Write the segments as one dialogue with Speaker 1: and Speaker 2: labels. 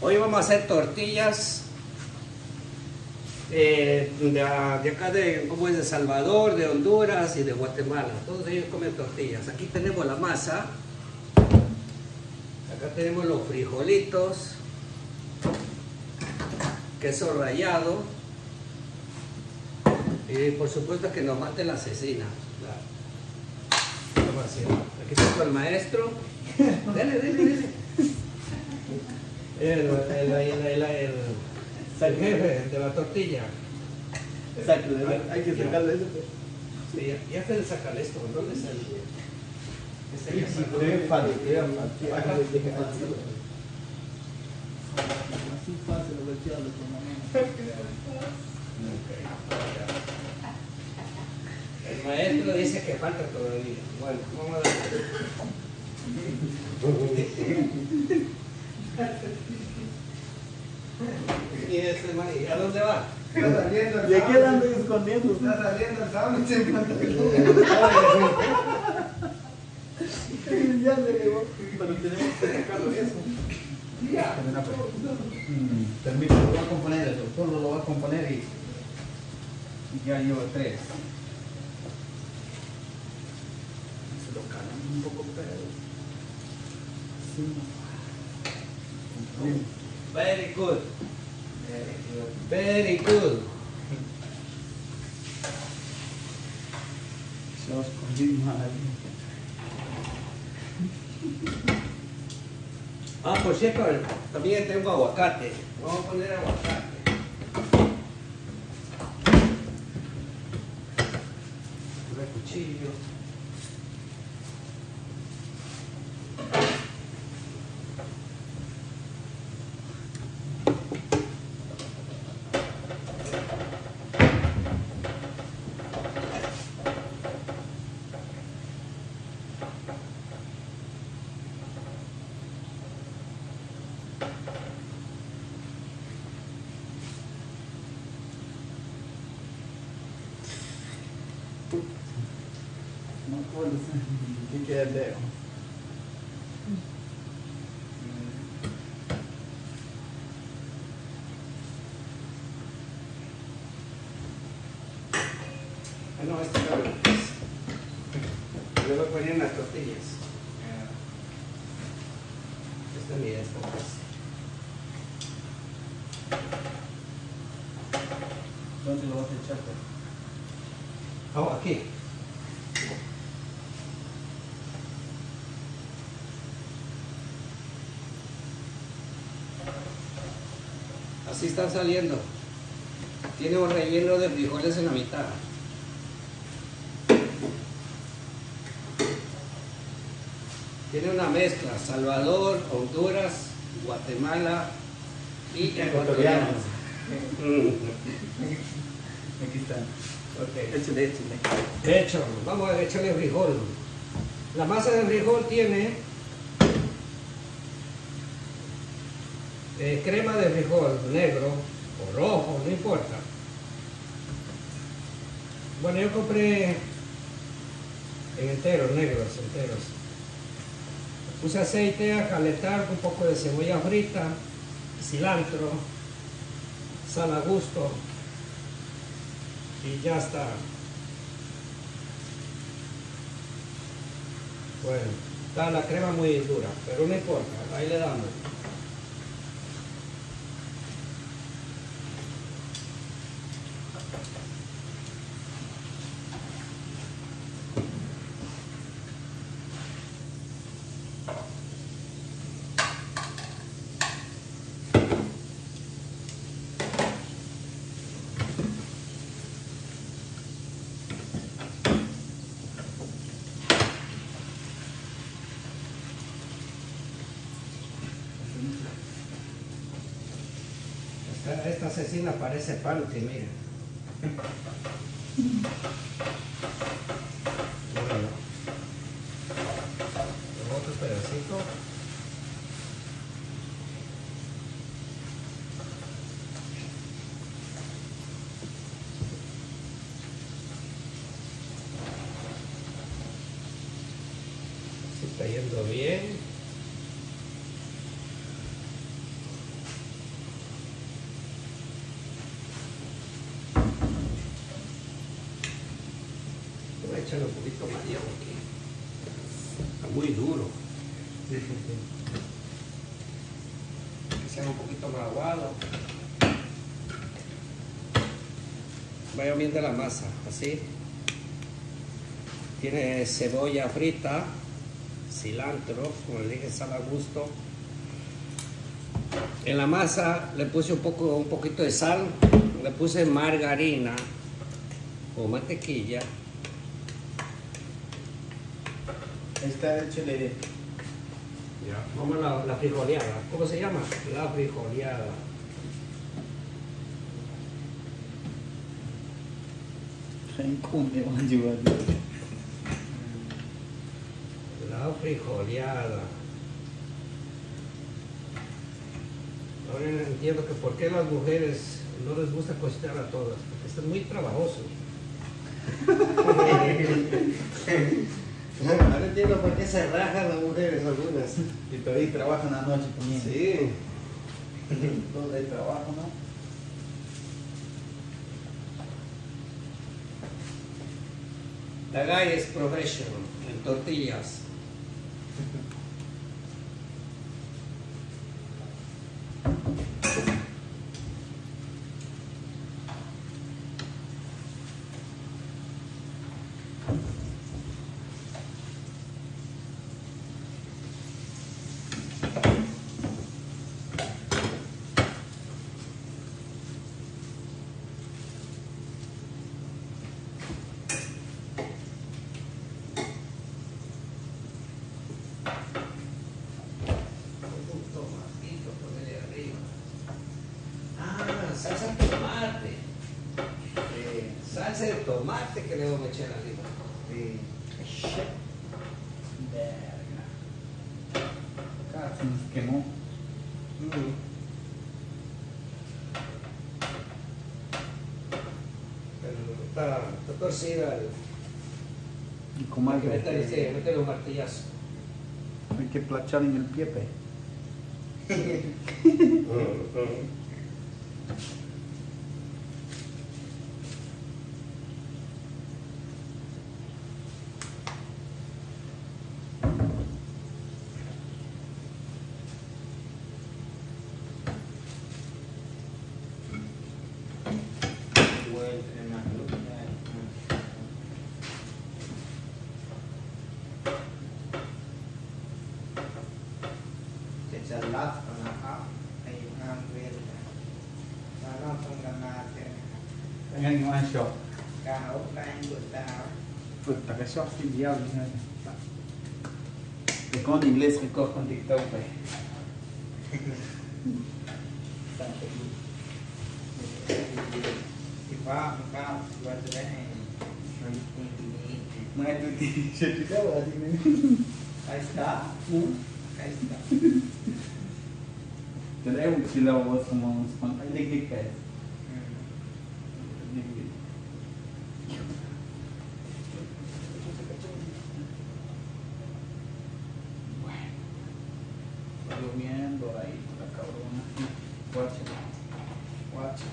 Speaker 1: Hoy vamos a hacer tortillas eh, de, acá de, ¿cómo es? de Salvador, de Honduras y de Guatemala. Todos ellos comen tortillas. Aquí tenemos la masa. Acá tenemos los frijolitos. Queso rallado. Y por supuesto que nos mate la cecina. Vamos a hacer. Aquí está el maestro. Dale, dale, dale. El, el, el, el, el, el jefe de la tortilla.
Speaker 2: Exacto, hay que sacarle eso.
Speaker 1: Sí, ya, ya te sacar esto. ¿Dónde está el.? Este ya.
Speaker 2: Así fácil lo con la mano.
Speaker 1: El maestro dice que falta todavía. Bueno, vamos a ver. ¿Y este ¿y a dónde va?
Speaker 3: Está saliendo el
Speaker 2: Y aquí ando escondiendo.
Speaker 3: Está saliendo el pantalón.
Speaker 2: Ya le llevó. Pero tenemos que sacarlo eso.
Speaker 3: Ya.
Speaker 4: Permito, lo voy a componer, el doctor lo va a componer y, y ya llevo tres. Se lo calan un poco, pero. Sí,
Speaker 1: Very good. Very good.
Speaker 4: Escondí mal.
Speaker 1: Ah, por cierto, también tengo aguacate. Vamos a poner aguacate. Ah, no, cabrón. Yo voy a poner en las tortillas. Esta mira, esta pues.
Speaker 4: ¿Dónde lo vas a echar? pues?
Speaker 1: Oh, aquí. Así están saliendo. Tiene un relleno de frijoles en la mitad. Tiene una mezcla, Salvador, Honduras, Guatemala y ecuatorianos. Mm.
Speaker 4: Aquí están.
Speaker 1: Ok.
Speaker 2: Échale, échale.
Speaker 1: De hecho, vamos a echarle frijol. La masa de frijol tiene crema de frijol negro o rojo, no importa. Bueno, yo compré en enteros, negros, enteros. Puse aceite a calentar con un poco de cebolla frita, cilantro, sal a gusto y ya está. Bueno, está la crema muy dura, pero no importa, ahí le damos. Esta, asesina parece panty, mira. Bueno. Otro pedacito. Se está yendo bien. Echarle un poquito más de agua aquí. Está muy duro. Que sea un poquito más aguado. Vaya viendo la masa, así. Tiene cebolla frita, cilantro, como le dije, sal a gusto. En la masa le puse un poco, un poquito de sal, le puse margarina o mantequilla.
Speaker 4: Esta échale
Speaker 1: Ya, vamos a la, la frijoleada. ¿Cómo se llama? La frijoleada. La frijoleada. Ahora entiendo que por qué las mujeres no les gusta cocinar a todas, porque están muy trabajosos. Ahora entiendo por qué se rajan las mujeres algunas.
Speaker 4: Y todavía trabajan anoche también.
Speaker 1: Sí.
Speaker 4: Todo de trabajo, ¿no?
Speaker 1: Tagay es professional en tortillas. Un tomatito ponerle arriba. Ah, salsa de tomate. Salsa de tomate que le vamos a echar arriba.
Speaker 4: Sí. Verga. Casi nos quemó.
Speaker 1: Mm. Pero está, está torcida. el-
Speaker 4: Y como hay que,
Speaker 1: Métele, sí, métele un martillazo.
Speaker 4: hay que planchar en el pie, pe.
Speaker 2: ตลาดพระในงานเวรนะครับแล้วเราทำกันมาเสร็
Speaker 4: จนะค
Speaker 2: รับ Dengan yang asyok. กาวแป้งบดดาว
Speaker 4: Puta, que asyok si diablo. Record inglés, record con TikTok, güey.
Speaker 2: สังเกตคิดว่ามันก็ควรจะได้ให้มันคุณดีนี้
Speaker 4: Main tu t-shirt juga berarti ni.
Speaker 2: ไอสตาร์ No? ไอสตาร์
Speaker 4: Dik pe. Dik dik. Bueno. Está durmiendo ahí la cabrona. Guacha. Guacha.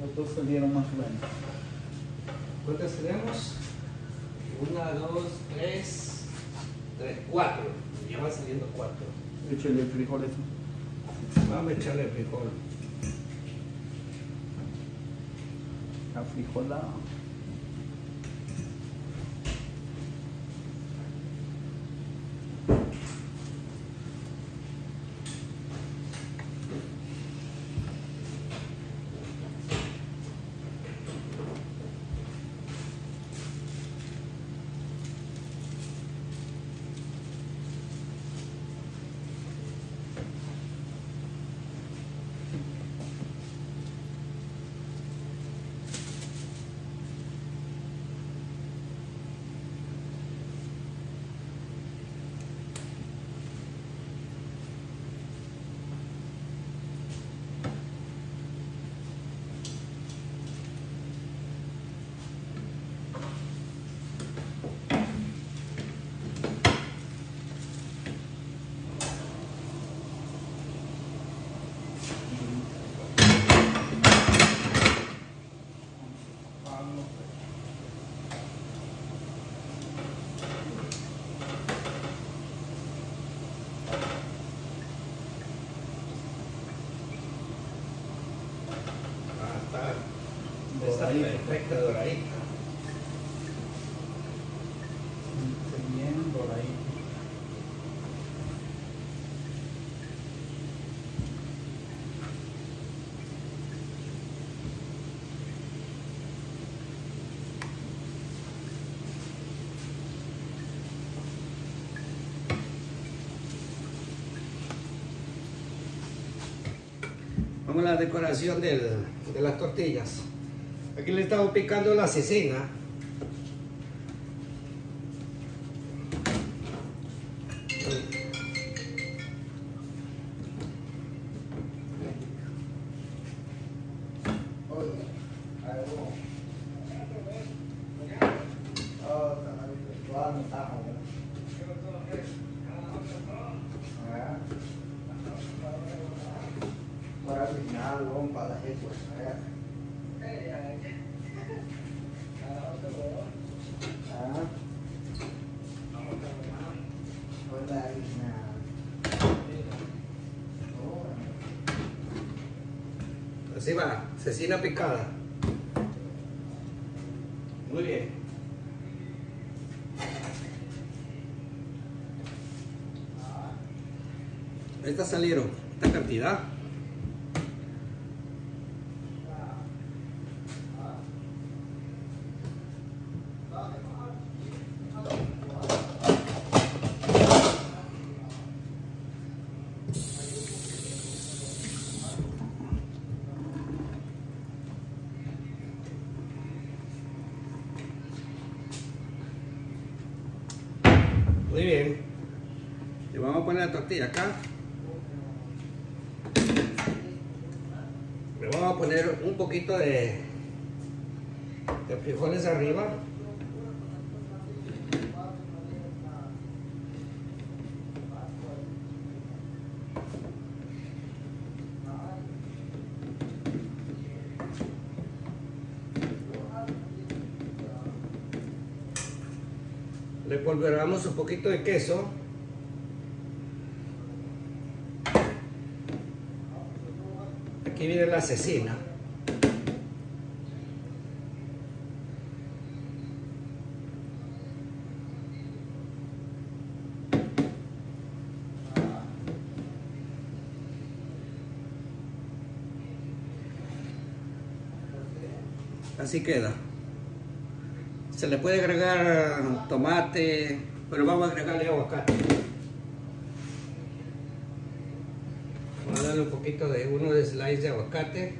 Speaker 4: Los dos salieron más buenos.
Speaker 1: ¿Cuántas tenemos? Una, dos, tres, tres, cuatro. Ya van saliendo cuatro.
Speaker 4: Échale el frijol eso.
Speaker 1: Vamos a echarle el frijol.
Speaker 4: La frijola. Doradito.
Speaker 1: Perfecto, doradito.
Speaker 4: Bien doradito.
Speaker 1: Vamos a la decoración del- de las tortillas. Aquí le estamos picando la cecina. Así va, cecina picada. Muy bien. Estas salieron, esta cantidad. Muy bien. Le tortilla acá. Le vamos a poner un poquito de, de frijoles arriba. Le polveramos un poquito de queso. Aquí viene la cecina. Así queda. Se le puede agregar tomate, pero vamos a agregarle aguacate. Vamos a darle un poquito de uno de slice de aguacate.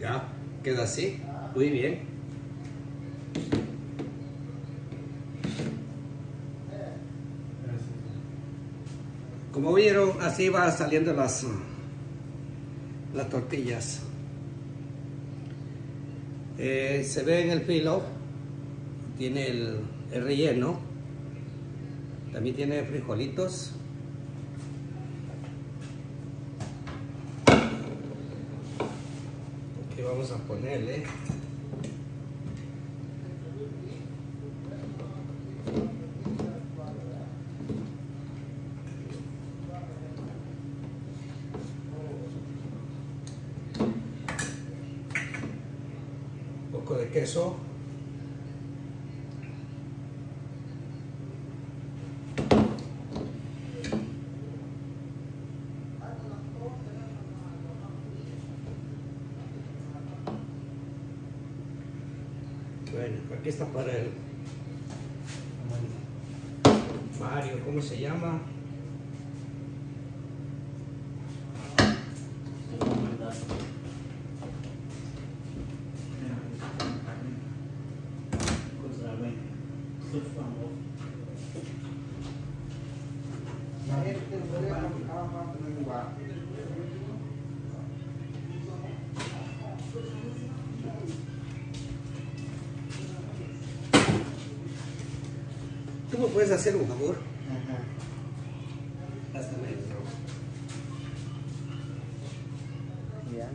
Speaker 1: Ya, queda así. Muy bien. Como vieron, así van saliendo las, las tortillas. Eh, se ve en el filo, tiene el, el relleno, también tiene frijolitos. Vamos a ponerle. un poco de queso. Bueno, aquí está para el Mario, ¿cómo se llama?
Speaker 2: La gente
Speaker 1: ¿Tú me puedes hacer un favor?
Speaker 2: Ajá.
Speaker 1: Pásame el
Speaker 2: Ya.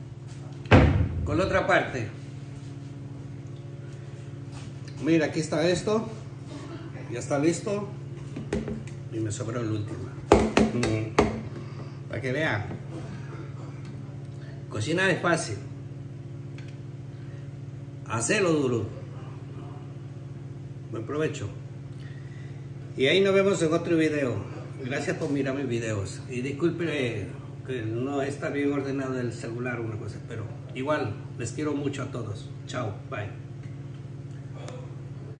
Speaker 1: Con la otra parte. mira, aquí está esto. Ya está listo. Y me sobró el último. Para que vean. Cocinar es fácil. Hacerlo duro. Buen provecho. Y ahí nos vemos en otro video. Gracias por mirar mis videos. Y disculpen eh, que no está bien ordenado el celular o una cosa, pero igual les quiero mucho a todos. Chao, bye.